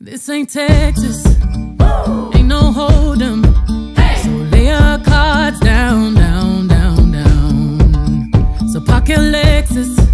This ain't Texas. Ain't no hold'em. So lay your cards down, down, down, down. So park your Lexus